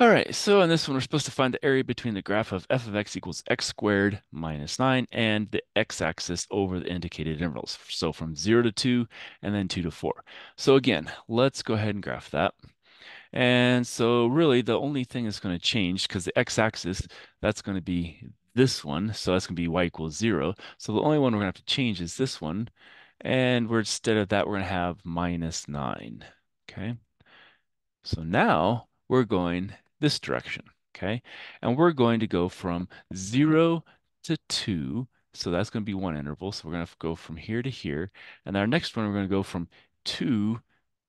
All right, so in this one, we're supposed to find the area between the graph of f of x equals x squared minus 9 and the x-axis over the indicated intervals. So from 0 to 2 and then 2 to 4. So again, let's go ahead and graph that. And so really the only thing that's going to change, because the x-axis, that's going to be this one. So that's going to be y equals 0. So the only one we're going to have to change is this one. And we're instead of that, we're going to have minus 9. Okay. So now we're going this direction, okay? And we're going to go from 0 to 2. So that's going to be one interval. So we're going to go from here to here. And our next one, we're going to go from 2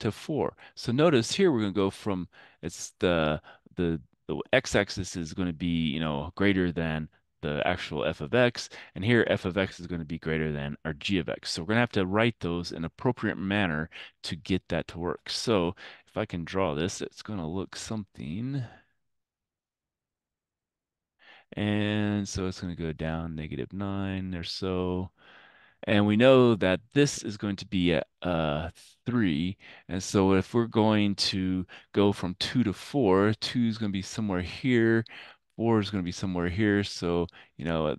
to 4. So notice here we're going to go from, it's the, the, the x-axis is going to be, you know, greater than the actual f of x, and here f of x is going to be greater than our g of x. So we're going to have to write those in appropriate manner to get that to work. So if I can draw this, it's going to look something. And so it's going to go down negative 9 or so. And we know that this is going to be at uh, 3. And so if we're going to go from 2 to 4, 2 is going to be somewhere here. 4 is going to be somewhere here. So, you know,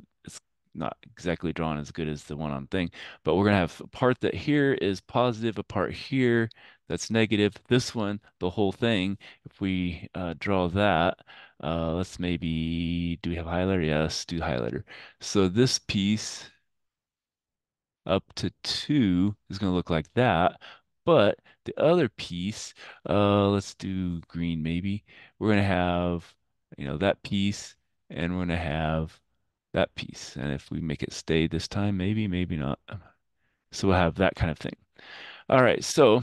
not exactly drawn as good as the one on thing. But we're going to have a part that here is positive, a part here that's negative. This one, the whole thing, if we uh, draw that, uh, let's maybe, do we have highlighter? Yes, do highlighter. So this piece up to 2 is going to look like that. But the other piece, uh, let's do green maybe. We're going to have, you know, that piece, and we're going to have that piece. And if we make it stay this time, maybe, maybe not. So we'll have that kind of thing. All right, so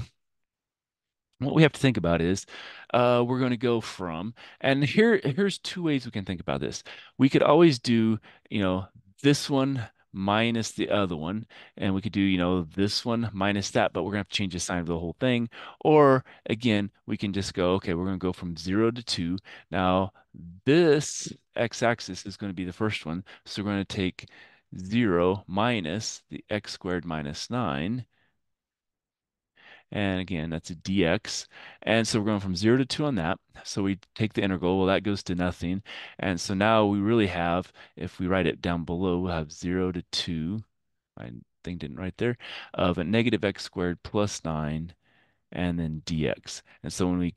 what we have to think about is uh, we're going to go from, and here here's two ways we can think about this. We could always do, you know, this one minus the other one, and we could do, you know, this one minus that, but we're going to have to change the sign of the whole thing. Or again, we can just go, okay, we're going to go from zero to two. Now, this x-axis is going to be the first one, so we're going to take zero minus the x squared minus nine and again, that's a dx. And so we're going from 0 to 2 on that. So we take the integral. Well, that goes to nothing. And so now we really have, if we write it down below, we'll have 0 to 2. My thing didn't write there. Of a negative x squared plus 9 and then dx. And so when we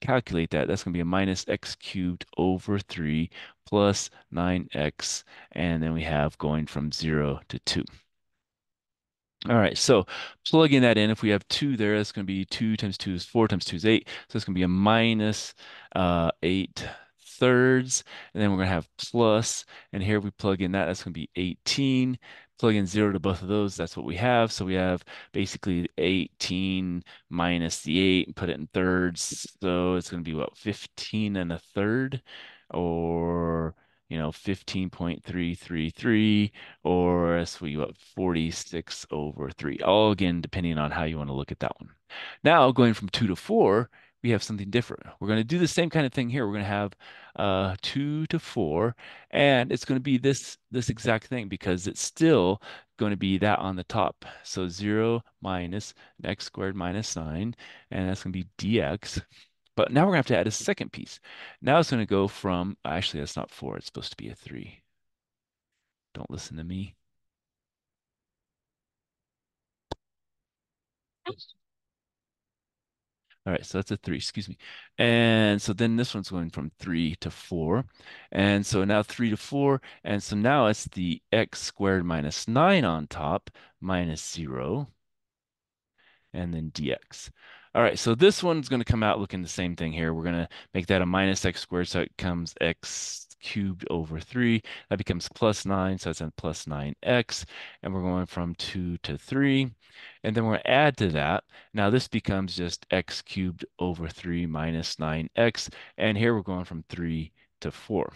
calculate that, that's going to be a minus x cubed over 3 plus 9x. And then we have going from 0 to 2. All right, so plugging that in, if we have 2 there, that's going to be 2 times 2 is 4 times 2 is 8. So it's going to be a minus, uh, 8 thirds. And then we're going to have plus, and here we plug in that, that's going to be 18. Plug in 0 to both of those, that's what we have. So we have basically 18 minus the 8 and put it in thirds. So it's going to be, what, 15 and a third? Or you know, 15.333 or we what 46 over 3. All again, depending on how you want to look at that one. Now going from 2 to 4, we have something different. We're going to do the same kind of thing here. We're going to have uh, 2 to 4, and it's going to be this, this exact thing because it's still going to be that on the top. So 0 minus x squared minus 9, and that's going to be dx. But now we're to have to add a second piece. Now it's to go from, actually, that's not four. It's supposed to be a three. Don't listen to me. All right, so that's a three, excuse me. And so then this one's going from three to four. And so now three to four. And so now it's the x squared minus nine on top minus zero. And then dx. All right, so this one's going to come out looking the same thing here. We're going to make that a minus x squared, so it comes x cubed over 3. That becomes plus 9, so it's a plus 9x. And we're going from 2 to 3. And then we're going to add to that. Now this becomes just x cubed over 3 minus 9x. And here we're going from 3 to 4.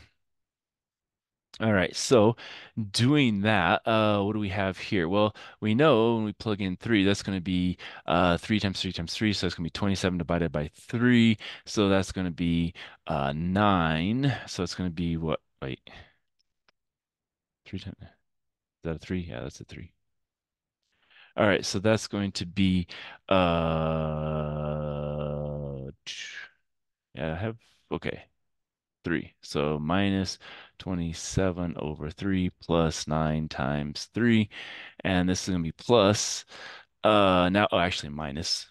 All right, so doing that, uh, what do we have here? Well, we know when we plug in 3, that's going to be uh, 3 times 3 times 3, so it's going to be 27 divided by 3. So that's going to be uh, 9. So it's going to be what? Wait. 3 times. Is that a 3? Yeah, that's a 3. All right, so that's going to be uh yeah, I have okay. 3. So minus 27 over 3 plus 9 times 3. And this is going to be plus, uh, now, oh, actually minus.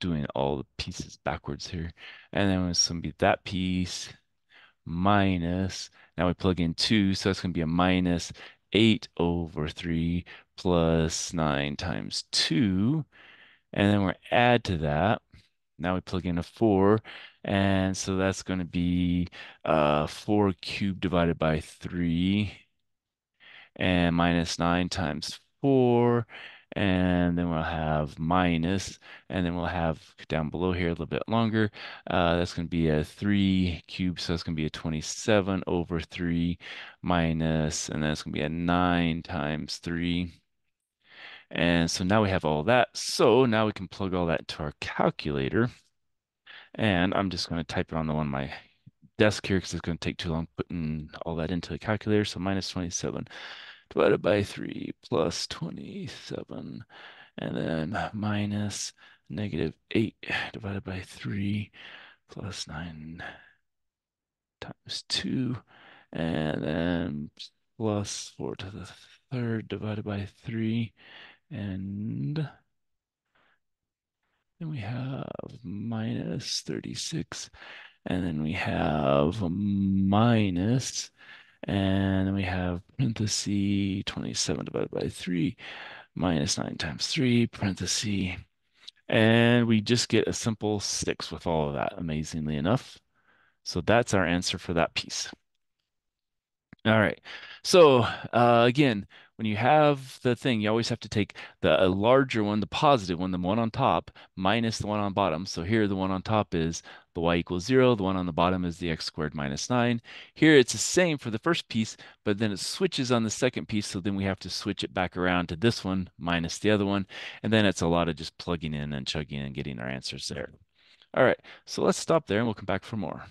Doing all the pieces backwards here. And then it's going to be that piece minus, now we plug in 2, so it's going to be a minus 8 over 3 plus 9 times 2. And then we're add to that. Now we plug in a 4, and so that's going to be uh, 4 cubed divided by 3, and minus 9 times 4, and then we'll have minus, and then we'll have down below here a little bit longer. Uh, that's going to be a 3 cubed, so that's going to be a 27 over 3 minus, and then it's going to be a 9 times 3. And so now we have all that. So now we can plug all that into our calculator. And I'm just going to type it on the one on my desk here because it's going to take too long putting all that into the calculator. So minus 27 divided by 3 plus 27. And then minus negative 8 divided by 3 plus 9 times 2. And then plus 4 to the third divided by 3 and then we have minus 36, and then we have minus, and then we have parenthesis 27 divided by 3, minus 9 times 3, parenthesis, and we just get a simple 6 with all of that, amazingly enough. So that's our answer for that piece. All right. So uh, again, when you have the thing, you always have to take the larger one, the positive one, the one on top, minus the one on bottom. So here, the one on top is the y equals 0. The one on the bottom is the x squared minus 9. Here, it's the same for the first piece, but then it switches on the second piece. So then we have to switch it back around to this one minus the other one. And then it's a lot of just plugging in and chugging and getting our answers there. All right, so let's stop there and we'll come back for more.